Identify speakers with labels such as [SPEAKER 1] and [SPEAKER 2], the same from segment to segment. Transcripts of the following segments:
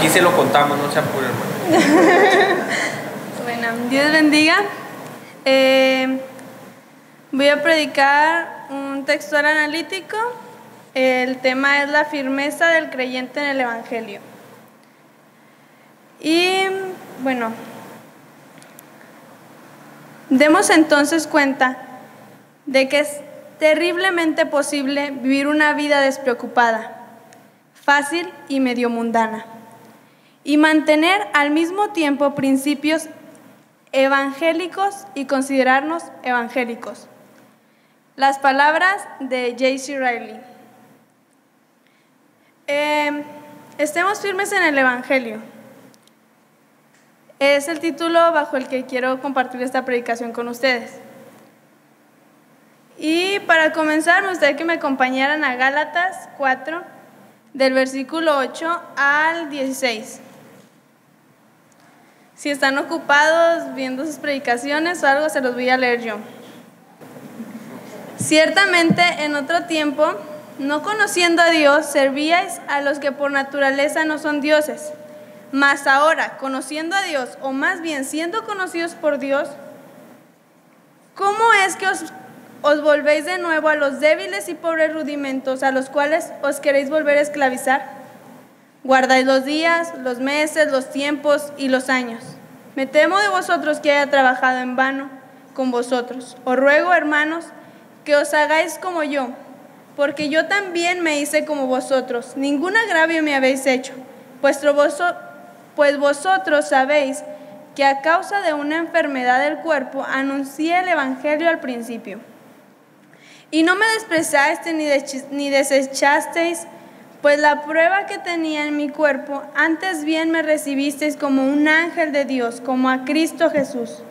[SPEAKER 1] Aquí se lo contamos, no se apure, hermano.
[SPEAKER 2] Bueno, Dios bendiga. Eh, voy a predicar un textual analítico. El tema es la firmeza del creyente en el Evangelio. Y bueno, demos entonces cuenta de que es terriblemente posible vivir una vida despreocupada, fácil y medio mundana, y mantener al mismo tiempo principios evangélicos y considerarnos evangélicos. Las palabras de J.C. Riley. Eh, estemos firmes en el Evangelio. Es el título bajo el que quiero compartir esta predicación con ustedes. Y para comenzar, me gustaría que me acompañaran a Gálatas 4, del versículo 8 al 16. Si están ocupados viendo sus predicaciones o algo, se los voy a leer yo. Ciertamente en otro tiempo, no conociendo a Dios, servíais a los que por naturaleza no son dioses. Mas ahora, conociendo a Dios, o más bien siendo conocidos por Dios, ¿cómo es que os, os volvéis de nuevo a los débiles y pobres rudimentos a los cuales os queréis volver a esclavizar? Guardáis los días, los meses, los tiempos y los años. Me temo de vosotros que haya trabajado en vano con vosotros. Os ruego, hermanos, que os hagáis como yo, porque yo también me hice como vosotros. Ningún agravio me habéis hecho, voso, pues vosotros sabéis que a causa de una enfermedad del cuerpo anuncié el Evangelio al principio. Y no me despreciasteis ni, ni desechasteis, pues la prueba que tenía en mi cuerpo, antes bien me recibisteis como un ángel de Dios, como a Cristo Jesús.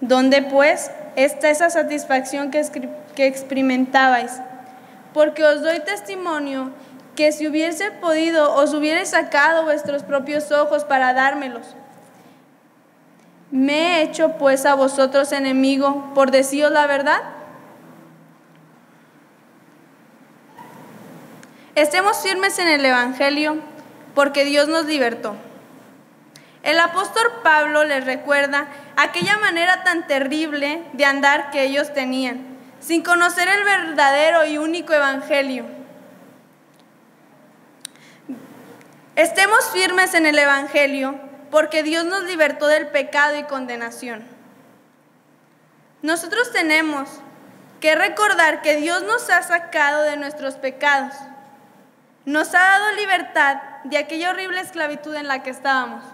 [SPEAKER 2] ¿Dónde pues está esa satisfacción que, que experimentabais? Porque os doy testimonio que si hubiese podido, os hubiera sacado vuestros propios ojos para dármelos. ¿Me he hecho pues a vosotros enemigo por deciros la verdad? Estemos firmes en el Evangelio porque Dios nos libertó. El apóstol Pablo les recuerda aquella manera tan terrible de andar que ellos tenían, sin conocer el verdadero y único Evangelio. Estemos firmes en el Evangelio porque Dios nos libertó del pecado y condenación. Nosotros tenemos que recordar que Dios nos ha sacado de nuestros pecados. Nos ha dado libertad de aquella horrible esclavitud en la que estábamos.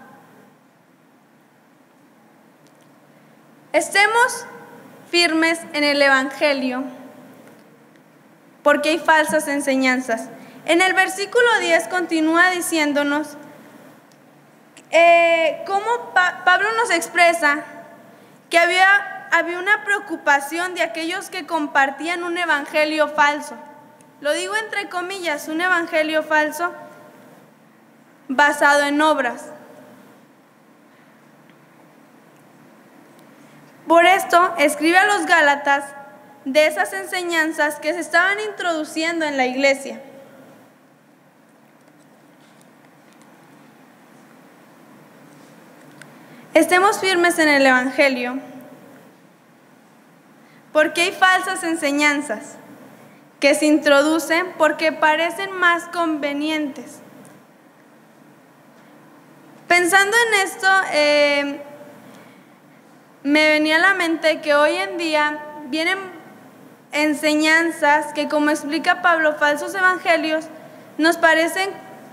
[SPEAKER 2] Estemos firmes en el Evangelio porque hay falsas enseñanzas. En el versículo 10 continúa diciéndonos eh, cómo Pablo nos expresa que había, había una preocupación de aquellos que compartían un evangelio falso. Lo digo entre comillas, un evangelio falso basado en obras. Por esto escribe a los Gálatas de esas enseñanzas que se estaban introduciendo en la iglesia. Estemos firmes en el Evangelio porque hay falsas enseñanzas que se introducen porque parecen más convenientes. Pensando en esto, eh, me venía a la mente que hoy en día vienen enseñanzas que, como explica Pablo, falsos evangelios, nos parecen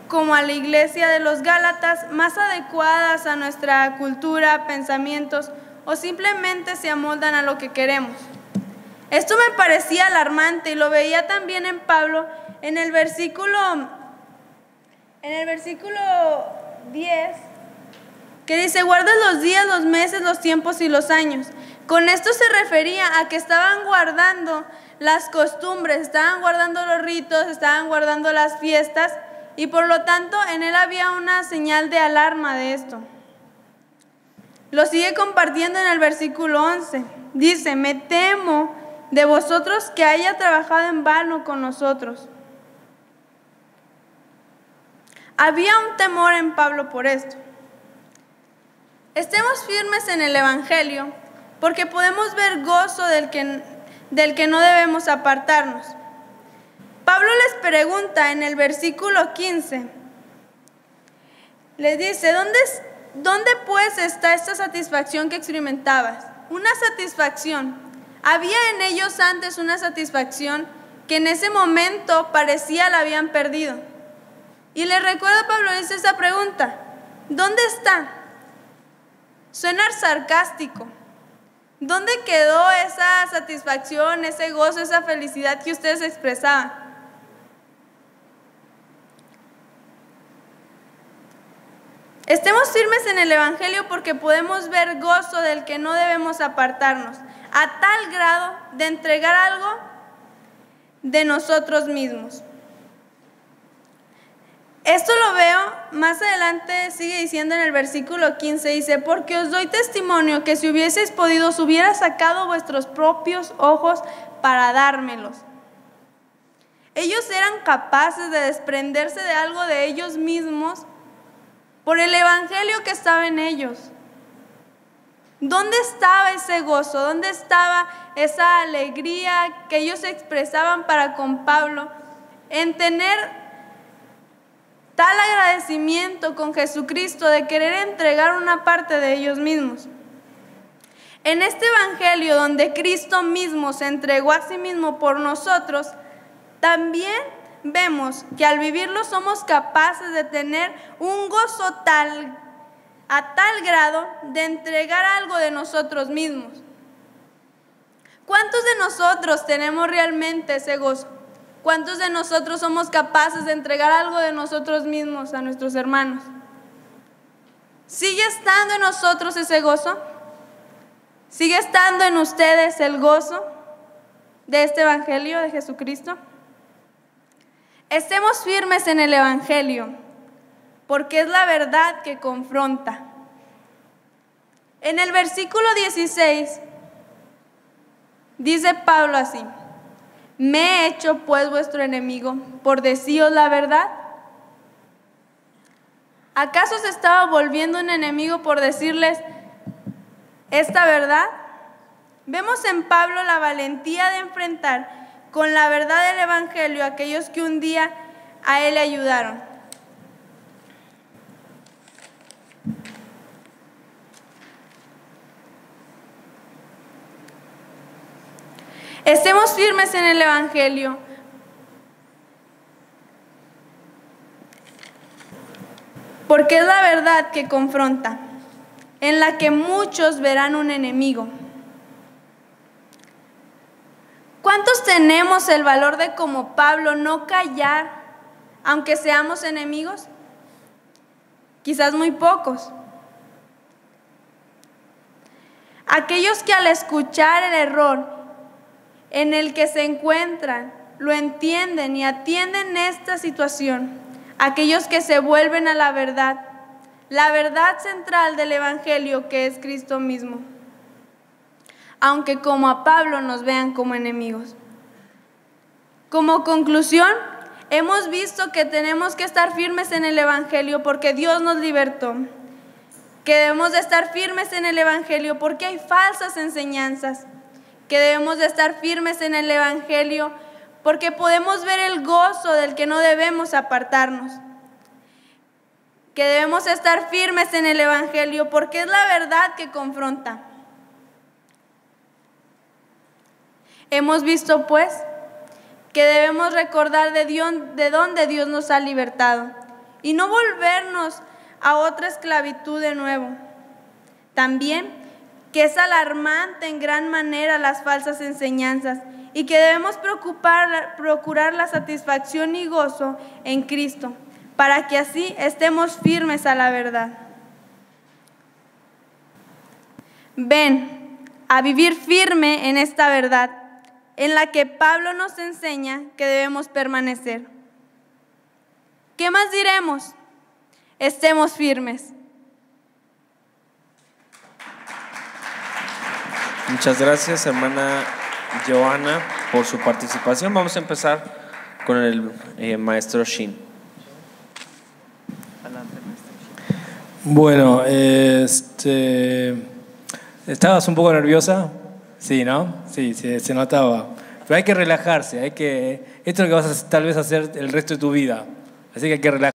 [SPEAKER 2] como a la iglesia de los Gálatas, más adecuadas a nuestra cultura, pensamientos o simplemente se amoldan a lo que queremos. Esto me parecía alarmante y lo veía también en Pablo en el versículo en el versículo 10 que dice, guarda los días, los meses, los tiempos y los años. Con esto se refería a que estaban guardando las costumbres, estaban guardando los ritos, estaban guardando las fiestas y por lo tanto en él había una señal de alarma de esto. Lo sigue compartiendo en el versículo 11. Dice, me temo de vosotros que haya trabajado en vano con nosotros. Había un temor en Pablo por esto. Estemos firmes en el Evangelio porque podemos ver gozo del que, del que no debemos apartarnos. Pablo les pregunta en el versículo 15, les dice, ¿dónde, ¿dónde pues está esta satisfacción que experimentabas? Una satisfacción. Había en ellos antes una satisfacción que en ese momento parecía la habían perdido. Y le recuerda Pablo dice esa pregunta, ¿dónde está? Suena sarcástico. ¿Dónde quedó esa satisfacción, ese gozo, esa felicidad que ustedes expresaban? Estemos firmes en el Evangelio porque podemos ver gozo del que no debemos apartarnos, a tal grado de entregar algo de nosotros mismos. Esto lo veo más adelante, sigue diciendo en el versículo 15, dice, porque os doy testimonio que si hubieseis podido, os hubiera sacado vuestros propios ojos para dármelos. Ellos eran capaces de desprenderse de algo de ellos mismos por el evangelio que estaba en ellos. ¿Dónde estaba ese gozo? ¿Dónde estaba esa alegría que ellos expresaban para con Pablo en tener tal agradecimiento con Jesucristo de querer entregar una parte de ellos mismos. En este Evangelio donde Cristo mismo se entregó a sí mismo por nosotros, también vemos que al vivirlo somos capaces de tener un gozo tal, a tal grado de entregar algo de nosotros mismos. ¿Cuántos de nosotros tenemos realmente ese gozo? ¿Cuántos de nosotros somos capaces de entregar algo de nosotros mismos a nuestros hermanos? ¿Sigue estando en nosotros ese gozo? ¿Sigue estando en ustedes el gozo de este Evangelio de Jesucristo? Estemos firmes en el Evangelio, porque es la verdad que confronta. En el versículo 16 dice Pablo así. ¿Me he hecho pues vuestro enemigo por deciros la verdad? ¿Acaso se estaba volviendo un enemigo por decirles esta verdad? Vemos en Pablo la valentía de enfrentar con la verdad del Evangelio a aquellos que un día a él le ayudaron. Estemos firmes en el Evangelio. Porque es la verdad que confronta, en la que muchos verán un enemigo. ¿Cuántos tenemos el valor de como Pablo no callar aunque seamos enemigos? Quizás muy pocos. Aquellos que al escuchar el error en el que se encuentran lo entienden y atienden esta situación, aquellos que se vuelven a la verdad, la verdad central del Evangelio que es Cristo mismo, aunque como a Pablo nos vean como enemigos. Como conclusión, hemos visto que tenemos que estar firmes en el Evangelio porque Dios nos libertó, que debemos de estar firmes en el Evangelio porque hay falsas enseñanzas que debemos de estar firmes en el Evangelio porque podemos ver el gozo del que no debemos apartarnos. Que debemos estar firmes en el Evangelio porque es la verdad que confronta. Hemos visto pues que debemos recordar de, dónde Dios nos ha libertado y no volvernos a otra esclavitud de nuevo. También que es alarmante en gran manera las falsas enseñanzas y que debemos procurar la satisfacción y gozo en Cristo, para que así estemos firmes a la verdad. Ven a vivir firme en esta verdad, en la que Pablo nos enseña que debemos permanecer. ¿Qué más diremos? Estemos firmes.
[SPEAKER 1] Muchas gracias, hermana Joana, por su participación. Vamos a empezar con el eh, maestro Shin. Bueno, este, ¿estabas un poco nerviosa? Sí, ¿no? Sí, sí, se notaba. Pero hay que relajarse, hay que, esto es lo que vas a tal vez hacer el resto de tu vida. Así que hay que relajarse.